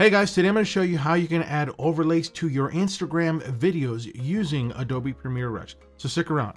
Hey guys, today I'm going to show you how you can add overlays to your Instagram videos using Adobe Premiere Rush. So stick around.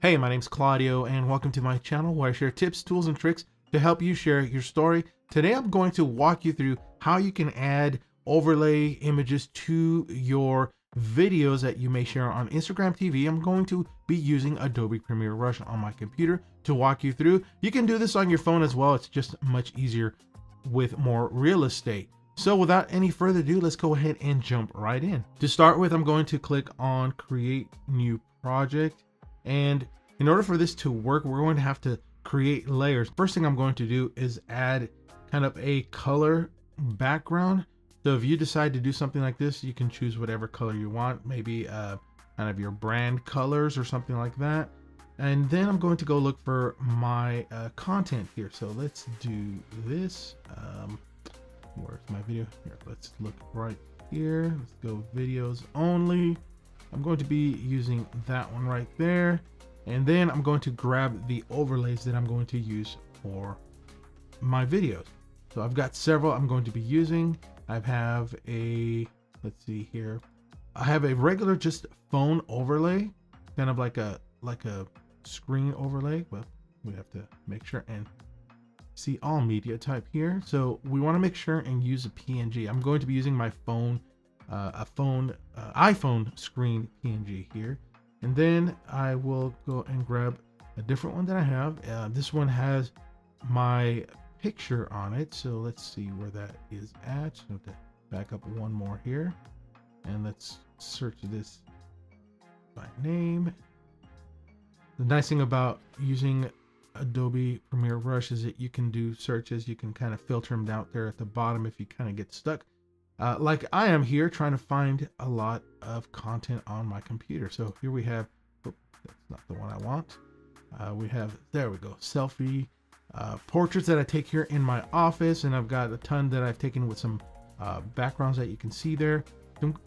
Hey, my name's Claudio and welcome to my channel where I share tips, tools, and tricks to help you share your story. Today I'm going to walk you through how you can add overlay images to your videos that you may share on Instagram TV, I'm going to be using Adobe Premiere Rush on my computer to walk you through. You can do this on your phone as well. It's just much easier with more real estate. So without any further ado, let's go ahead and jump right in. To start with, I'm going to click on create new project. And in order for this to work, we're going to have to create layers. First thing I'm going to do is add kind of a color background so if you decide to do something like this, you can choose whatever color you want, maybe uh, kind of your brand colors or something like that. And then I'm going to go look for my uh, content here. So let's do this. Um, where's my video? Here, let's look right here. Let's go videos only. I'm going to be using that one right there. And then I'm going to grab the overlays that I'm going to use for my videos. So I've got several I'm going to be using. I have a, let's see here. I have a regular just phone overlay, kind of like a, like a screen overlay, but we have to make sure and see all media type here. So we want to make sure and use a PNG. I'm going to be using my phone, uh, a phone, uh, iPhone screen PNG here. And then I will go and grab a different one that I have. Uh, this one has my picture on it. So let's see where that is at. Back up one more here. And let's search this by name. The nice thing about using Adobe Premiere Rush is that you can do searches. You can kind of filter them out there at the bottom if you kind of get stuck. Uh, like I am here trying to find a lot of content on my computer. So here we have, oh, that's not the one I want. Uh, we have, there we go, selfie uh, portraits that I take here in my office, and I've got a ton that I've taken with some uh, backgrounds that you can see there.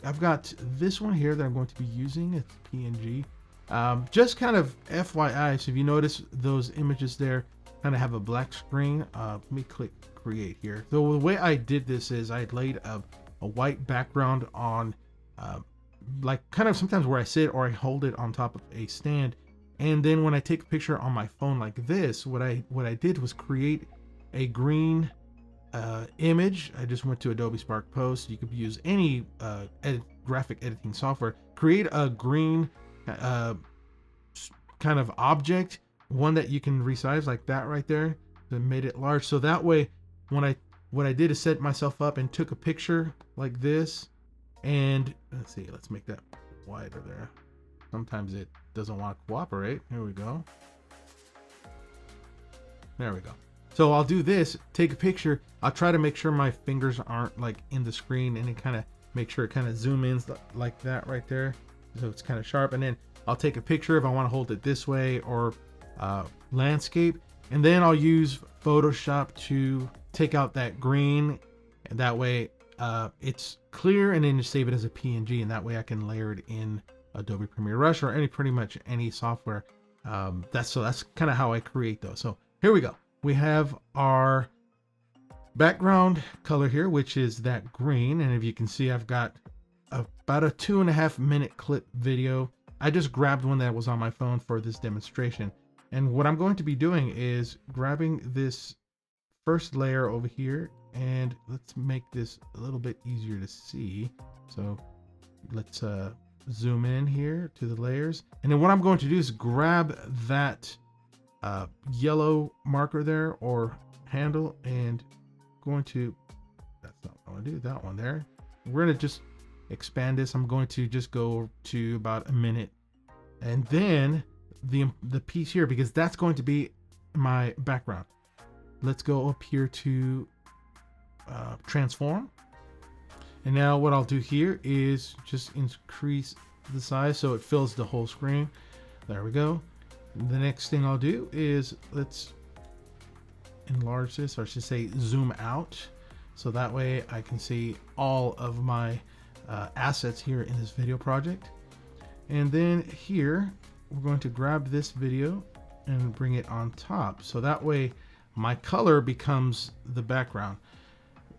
I've got this one here that I'm going to be using. It's PNG. Um, just kind of FYI, so if you notice those images there kind of have a black screen, uh, let me click create here. So the way I did this is I laid a, a white background on uh, like kind of sometimes where I sit or I hold it on top of a stand and then when I take a picture on my phone like this, what I what I did was create a green uh, image. I just went to Adobe Spark Post. You could use any uh, graphic editing software. Create a green uh, kind of object, one that you can resize like that right there. Then made it large. So that way, when I what I did is set myself up and took a picture like this. And let's see, let's make that wider there. Sometimes it doesn't want to cooperate. Here we go. There we go. So I'll do this, take a picture. I'll try to make sure my fingers aren't like in the screen and it kind of make sure it kind of zoom in like that right there. So it's kind of sharp. And then I'll take a picture if I want to hold it this way or uh, landscape. And then I'll use Photoshop to take out that green. And that way uh, it's clear and then just save it as a PNG. And that way I can layer it in Adobe Premiere Rush or any pretty much any software. Um, that's so that's kind of how I create those. So here we go. We have our background color here, which is that green. And if you can see, I've got about a two and a half minute clip video. I just grabbed one that was on my phone for this demonstration. And what I'm going to be doing is grabbing this first layer over here and let's make this a little bit easier to see. So let's uh, zoom in here to the layers. And then what I'm going to do is grab that uh, yellow marker there or handle and going to, that's not what I want to do, that one there. We're going to just expand this. I'm going to just go to about a minute. And then the, the piece here, because that's going to be my background. Let's go up here to uh, transform and now what I'll do here is just increase the size so it fills the whole screen. There we go. The next thing I'll do is let's enlarge this, or I should say zoom out. So that way I can see all of my uh, assets here in this video project. And then here, we're going to grab this video and bring it on top. So that way my color becomes the background.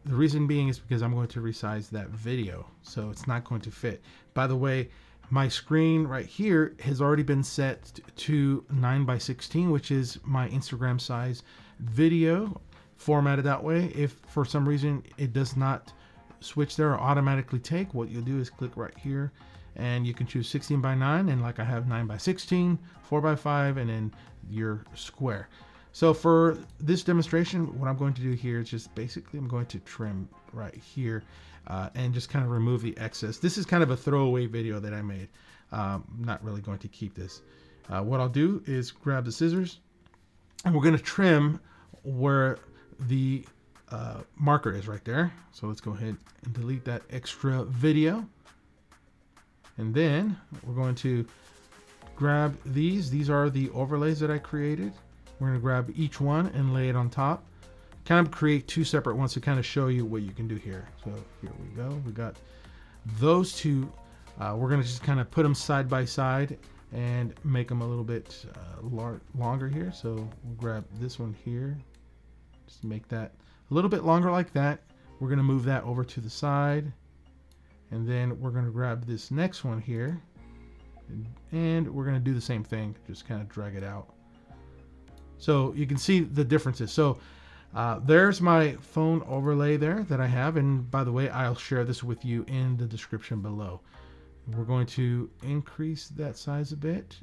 The reason being is because I'm going to resize that video. So it's not going to fit. By the way, my screen right here has already been set to 9 by 16, which is my Instagram size video formatted that way. If for some reason it does not switch there or automatically take, what you'll do is click right here and you can choose 16 by 9 and like I have 9 by 16, 4 by 5, and then your square. So for this demonstration, what I'm going to do here is just basically I'm going to trim right here uh, and just kind of remove the excess. This is kind of a throwaway video that I made. Um, I'm not really going to keep this. Uh, what I'll do is grab the scissors and we're going to trim where the uh, marker is right there. So let's go ahead and delete that extra video. And then we're going to grab these. These are the overlays that I created. We're to grab each one and lay it on top. Kind of create two separate ones to kind of show you what you can do here. So here we go. We got those two. Uh, we're to just kind of put them side by side and make them a little bit uh, longer here. So we'll grab this one here. Just make that a little bit longer like that. We're to move that over to the side. And then we're to grab this next one here. And we're to do the same thing. Just kind of drag it out. So you can see the differences. So uh, there's my phone overlay there that I have. And by the way, I'll share this with you in the description below. We're going to increase that size a bit.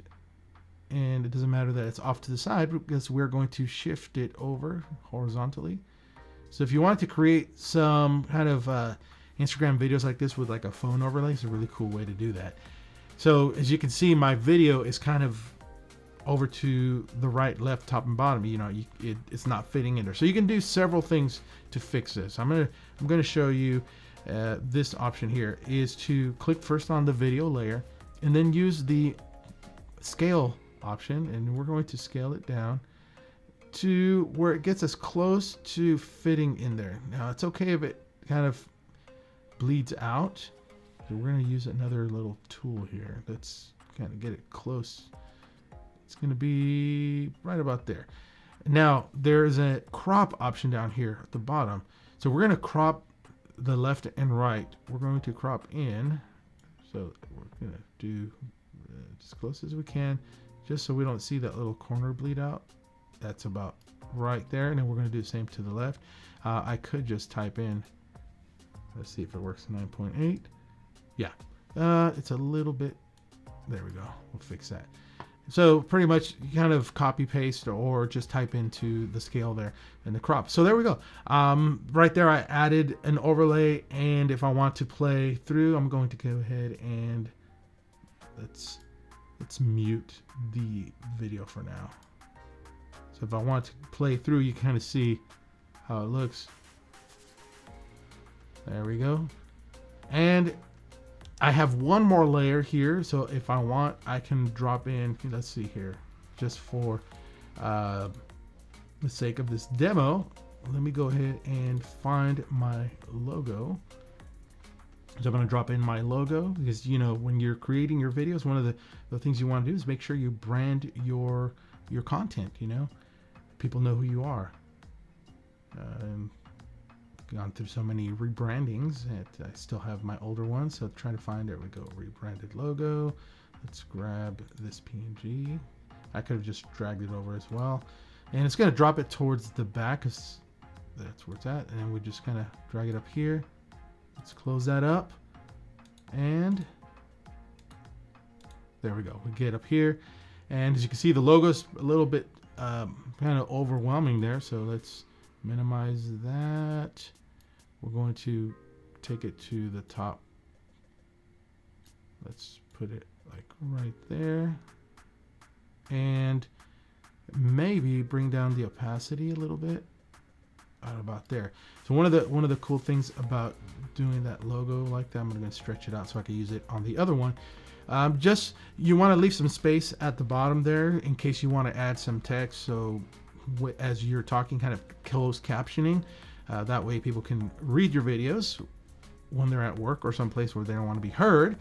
And it doesn't matter that it's off to the side because we're going to shift it over horizontally. So if you want to create some kind of uh, Instagram videos like this with like a phone overlay, it's a really cool way to do that. So as you can see, my video is kind of over to the right, left, top, and bottom. You know, you, it, it's not fitting in there. So you can do several things to fix this. I'm gonna I'm gonna show you uh, this option here is to click first on the video layer and then use the scale option and we're going to scale it down to where it gets as close to fitting in there. Now it's okay if it kind of bleeds out. So we're going to use another little tool here. Let's kind of get it close it's going to be right about there. Now, there's a crop option down here at the bottom. So we're going to crop the left and right. We're going to crop in. So we're going to do uh, as close as we can, just so we don't see that little corner bleed out. That's about right there. And then we're going to do the same to the left. Uh, I could just type in, let's see if it works 9.8. Yeah, uh, it's a little bit, there we go. We'll fix that. So pretty much kind of copy paste or just type into the scale there and the crop. So there we go. Um, right there I added an overlay and if I want to play through, I'm going to go ahead and let's let's mute the video for now. So if I want to play through, you kind of see how it looks. There we go. And I have one more layer here, so if I want, I can drop in, let's see here, just for uh, the sake of this demo, let me go ahead and find my logo. So I'm going to drop in my logo because, you know, when you're creating your videos, one of the, the things you want to do is make sure you brand your your content, you know. People know who you are. Uh, gone through so many rebrandings I still have my older one. So trying to find, there we go, rebranded logo. Let's grab this PNG. I could have just dragged it over as well. And it's going to drop it towards the back because that's where it's at. And we just kind of drag it up here. Let's close that up. And there we go. We get up here. And as you can see, the logo's a little bit um, kind of overwhelming there. So let's minimize that. We're going to take it to the top. Let's put it like right there. And maybe bring down the opacity a little bit about there. So one of the one of the cool things about doing that logo like that, I'm going to stretch it out so I can use it on the other one. Um, just you want to leave some space at the bottom there in case you want to add some text. So as you're talking, kind of closed captioning. Uh, that way people can read your videos when they're at work or someplace where they don't want to be heard.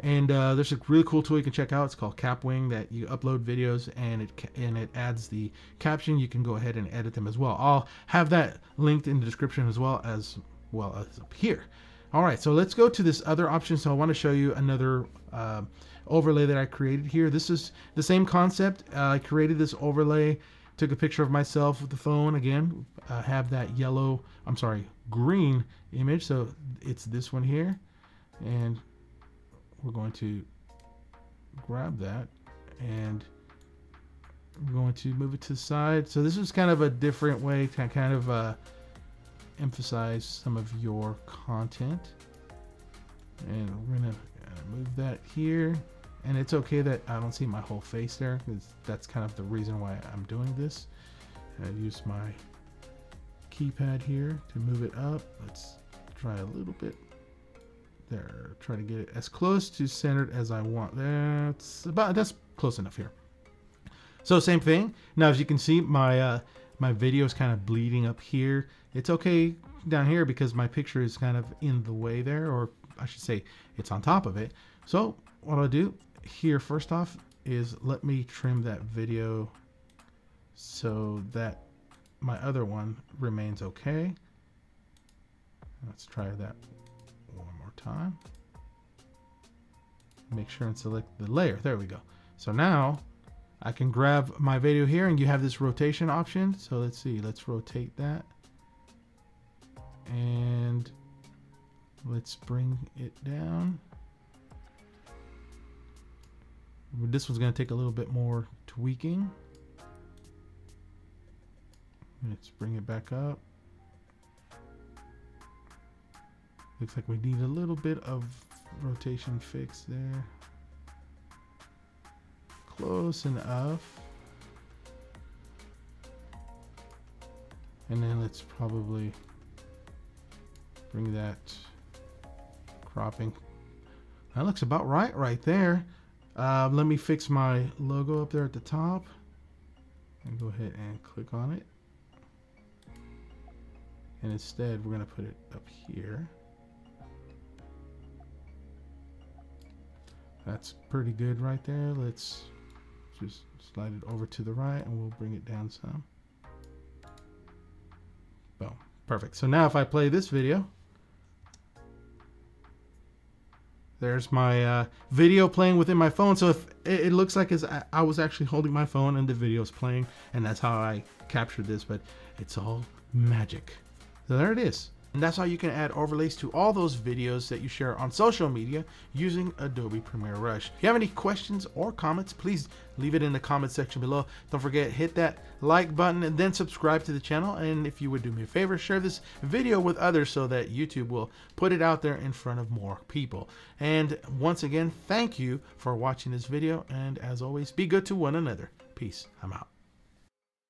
And uh, there's a really cool tool you can check out. It's called Kapwing that you upload videos and it and it adds the caption. You can go ahead and edit them as well. I'll have that linked in the description as well as well as up here. All right, so let's go to this other option. So I want to show you another uh, overlay that I created here. This is the same concept. Uh, I created this overlay, took a picture of myself with the phone. Again, uh, have that yellow, I'm sorry, green image. So it's this one here. And we're going to grab that and we're going to move it to the side. So this is kind of a different way to kind of uh, emphasize some of your content. And we're gonna move that here. And it's okay that I don't see my whole face there because that's kind of the reason why I'm doing this. I use my keypad here to move it up. Let's try a little bit there. Try to get it as close to centered as I want. That's about that's close enough here. So same thing. Now as you can see, my uh, my video is kind of bleeding up here. It's okay down here because my picture is kind of in the way there, or I should say it's on top of it. So what I'll do here first off is let me trim that video so that my other one remains okay. Let's try that one more time. Make sure and select the layer. There we go. So now I can grab my video here and you have this rotation option. So let's see, let's rotate that. And let's bring it down. This one's going to take a little bit more tweaking. Let's bring it back up. Looks like we need a little bit of rotation fix there. Close enough. And then let's probably bring that cropping. That looks about right right there. Uh, let me fix my logo up there at the top. And go ahead and click on it. And instead, we're going to put it up here. That's pretty good right there. Let's just slide it over to the right and we'll bring it down some. Boom. Perfect. So now if I play this video, there's my uh, video playing within my phone. So if it, looks like as I was actually holding my phone and the video's playing and that's how I captured this, but it's all magic. So there it is. And that's how you can add overlays to all those videos that you share on social media using Adobe Premiere Rush. If you have any questions or comments, please leave it in the comment section below. Don't forget, hit that like button and then subscribe to the channel. And if you would do me a favor, share this video with others so that YouTube will put it out there in front of more people. And once again, thank you for watching this video. And as always, be good to one another. Peace. I'm out.